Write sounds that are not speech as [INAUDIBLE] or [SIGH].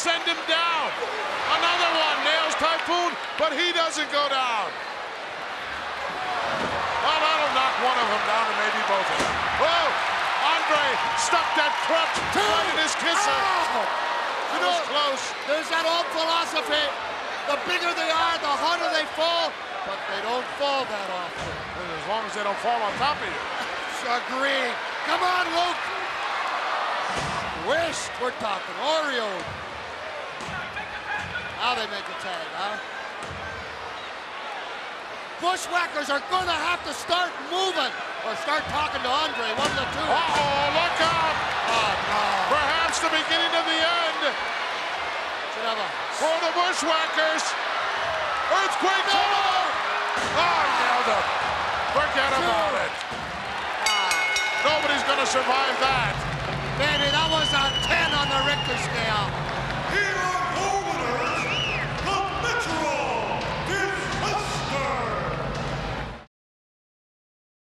send him down. Another one nails Typhoon, but he doesn't go down. Well, that'll knock one of them down and maybe both of them. Whoa! Andre stuck that crutch right in his kisser. Oh! You know, close. There's that old philosophy. The bigger they are, the harder they fall, but they don't fall that often. As long as they don't fall on top of you. [LAUGHS] Agree. Come on, Luke. Squished. We're talking Oreo. Now they make a tag, huh? Bushwhackers are gonna have to start moving or start talking to Andre, one of the two. Uh-oh, look out! Oh, no. Perhaps the beginning of the end Should have a for the Bushwhackers. Earthquake! No! Oh, he nailed him. Forget about it. Ah. Nobody's gonna survive that.